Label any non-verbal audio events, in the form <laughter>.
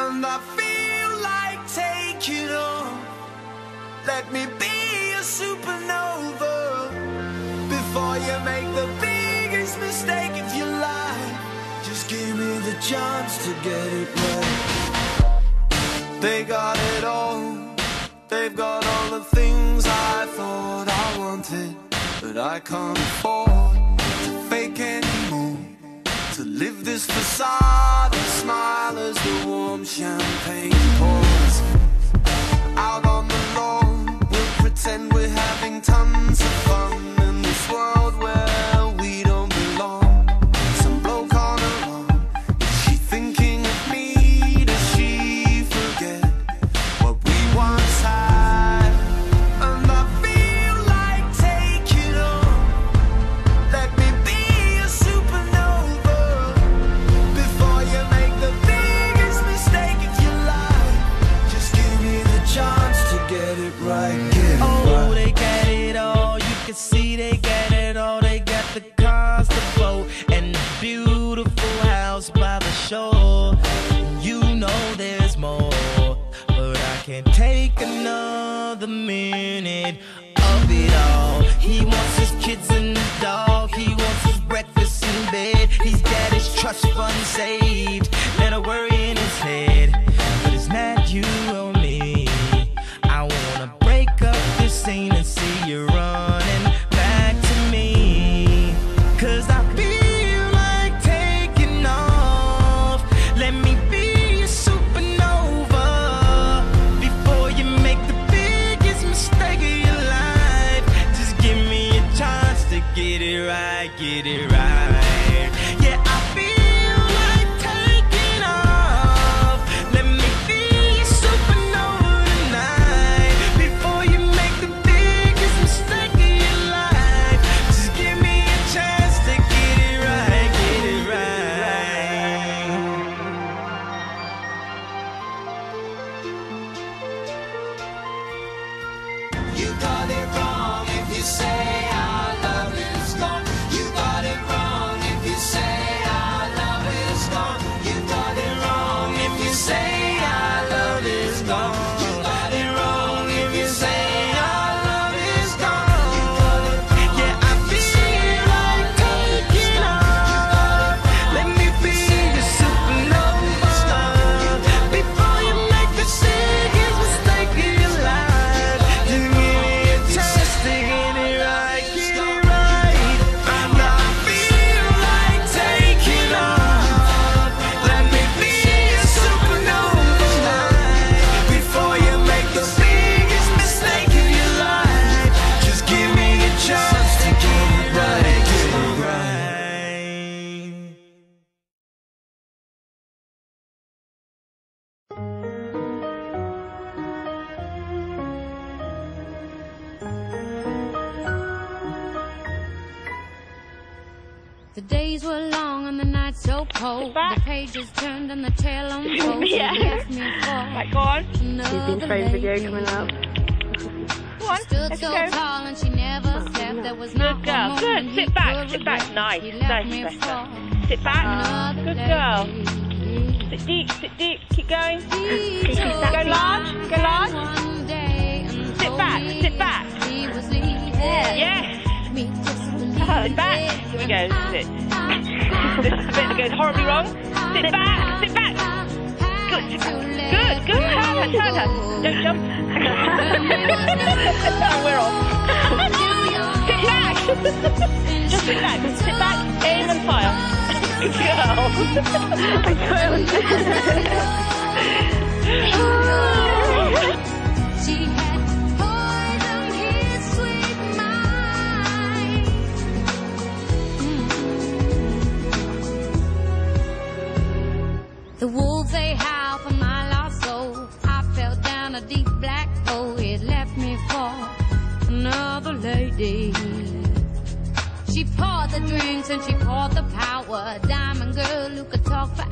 And I feel like taking off. Let me be a supernova before you make the biggest mistake of your life. Just give me the chance to get it right. They got it all. They've got all the things I thought I wanted, but I can't afford to fake anymore. To live this facade smile as the warm champagne pours. Cars, the boat, and the beautiful house by the shore. You know there's more, but I can't take another minute of it all. He wants his kids and the dog. He wants his breakfast in bed. He's got his trust fund saved. Let a worry get it right. 다 The days were long and the nights so cold. The pages turned and the tale unfolded. <laughs> Yeah. Left me for oh Right, go on. another Been phone video lady. coming up. Go on. Stood Let's so go. tall and she never oh, slept. There was not Good girl. Good. Sit back. Sit back. Nice. Nice, me Rebecca. for Sit back. another Good girl. Sit deep. Sit deep. Keep going. He Go large, go large. hand one day and Sit back, sit back. Back. Here we go. Sit. This is the bit that goes horribly wrong. Sit back. Sit back. Good. Good. Good. Turn her. Turn her. Don't jump. and <laughs> we're off. sit back. Just sit back. Sit back. Aim and fire. Good <laughs> girl. <laughs> another lady. She poured the drinks and she poured the power. Diamond girl who could talk for hours.